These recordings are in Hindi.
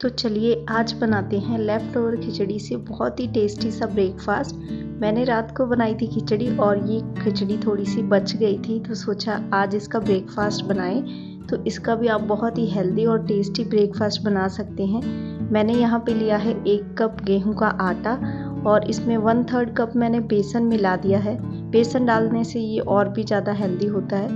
तो चलिए आज बनाते हैं लेफ़्ट ओवर खिचड़ी से बहुत ही टेस्टी सा ब्रेकफास्ट मैंने रात को बनाई थी खिचड़ी और ये खिचड़ी थोड़ी सी बच गई थी तो सोचा आज इसका ब्रेकफास्ट बनाएँ। तो इसका भी आप बहुत ही हेल्दी और टेस्टी ब्रेकफास्ट बना सकते हैं। मैंने यहाँ पे लिया है एक कप गेहूँ का आटा और इसमें वन थर्ड कप मैंने बेसन मिला दिया है। बेसन डालने से ये और भी ज़्यादा हेल्दी होता है।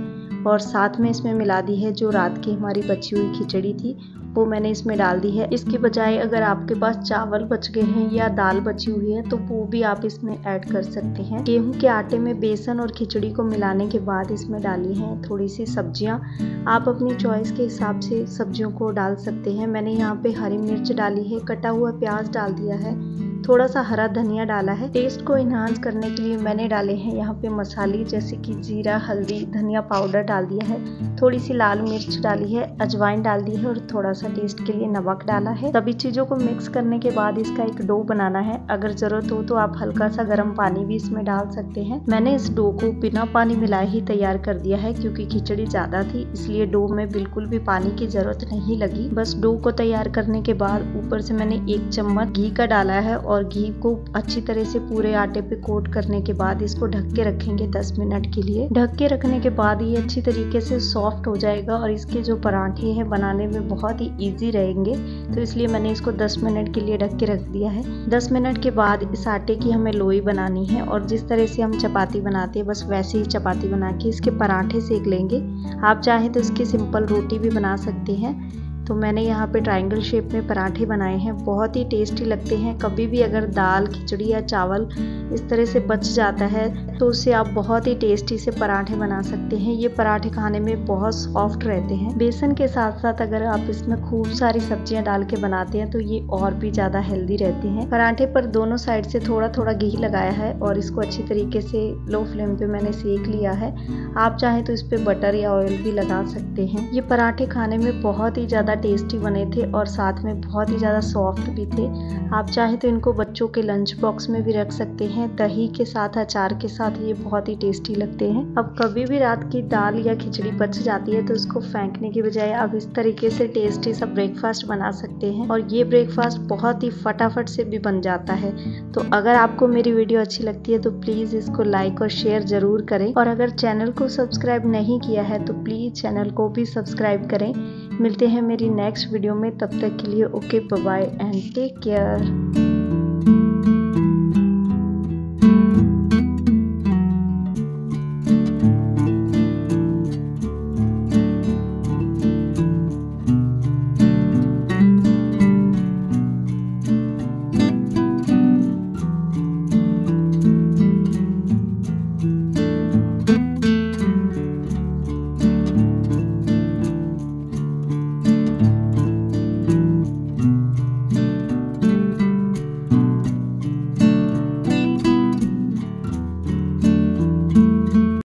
और साथ में इसमें मिला दी है जो रात की हमारी बची हुई खिचड़ी थी, वो मैंने इसमें डाल दी है। इसके बजाय अगर आपके पास चावल बच गए हैं या दाल बची हुई है तो वो भी आप इसमें ऐड कर सकते हैं। गेहूँ के आटे में बेसन और खिचड़ी को मिलाने के बाद इसमें डाली हैं थोड़ी सी सब्ज़ियाँ। आप अपनी चॉइस के हिसाब से सब्जियों को डाल सकते हैं। मैंने यहाँ पे हरी मिर्च डाली है, कटा हुआ प्याज डाल दिया है थोड़ा सा हरा धनिया डाला है। टेस्ट को इन्हांस करने के लिए मैंने डाले हैं यहाँ पे मसाले, जैसे कि जीरा, हल्दी, धनिया पाउडर डाल दिया है। थोड़ी सी लाल मिर्च डाली है, अजवाइन डाल दी है और थोड़ा सा टेस्ट के लिए नमक डाला है। सभी चीज़ों को मिक्स करने के बाद इसका एक डो बनाना है। अगर ज़रूरत हो तो आप हल्का सा गर्म पानी भी इसमें डाल सकते हैं। मैंने इस डो को बिना पानी मिलाए ही तैयार कर दिया है क्योंकि खिचड़ी ज़्यादा थी, इसलिए डो में बिल्कुल भी पानी की ज़रूरत नहीं लगी। बस डो को तैयार करने के बाद ऊपर से मैंने एक चम्मच घी का डाला है और घी को अच्छी तरह से पूरे आटे पे कोट करने के बाद इसको ढक के रखेंगे 10 मिनट के लिए। ढक के रखने के बाद ये अच्छी तरीके से सॉफ्ट हो जाएगा और इसके जो पराठे हैं बनाने में बहुत ही ईजी रहेंगे। तो इसलिए मैंने इसको 10 मिनट के लिए ढक के रख दिया है। 10 मिनट के बाद इस आटे की हमें लोई बनानी है और जिस तरह से हम चपाती बनाते हैं, बस वैसे ही चपाती बना के इसके पराठे सेक लेंगे। आप चाहें तो इसकी सिंपल रोटी भी बना सकते हैं। तो मैंने यहाँ पे ट्रायंगल शेप में पराठे बनाए हैं। बहुत ही टेस्टी लगते हैं। कभी भी अगर दाल, खिचड़ी या चावल इस तरह से बच जाता है तो उससे आप बहुत ही टेस्टी से पराठे बना सकते हैं। ये पराठे खाने में बहुत सॉफ्ट रहते हैं। बेसन के साथ साथ अगर आप इसमें खूब सारी सब्ज़ियाँ डाल के बनाते हैं तो ये और भी ज़्यादा हेल्दी रहते हैं। पराठे पर दोनों साइड से थोड़ा थोड़ा घी लगाया है और इसको अच्छी तरीके से लो फ्लेम पे मैंने सेक लिया है। आप चाहें तो इस पर बटर या ऑयल भी लगा सकते हैं। ये पराठे खाने में बहुत ही ज़्यादा टेस्टी बने थे और साथ में बहुत ही ज़्यादा सॉफ्ट भी थे। आप चाहे तो इनको बच्चों के लंच बॉक्स में भी रख सकते हैं। दही के साथ, अचार के साथ ये बहुत ही टेस्टी लगते हैं। अब कभी भी रात की दाल या खिचड़ी बच जाती है तो उसको फेंकने की बजाय आप इस तरीके से टेस्टी सा ब्रेकफास्ट बना सकते हैं और ये ब्रेकफास्ट बहुत ही फटाफट से भी बन जाता है। तो अगर आपको मेरी वीडियो अच्छी लगती है तो प्लीज़ इसको लाइक और शेयर ज़रूर करें। और अगर चैनल को सब्सक्राइब नहीं किया है तो प्लीज़ चैनल को भी सब्सक्राइब करें। मिलते हैं मेरी नेक्स्ट वीडियो में तब तक के लिए okay bye and take care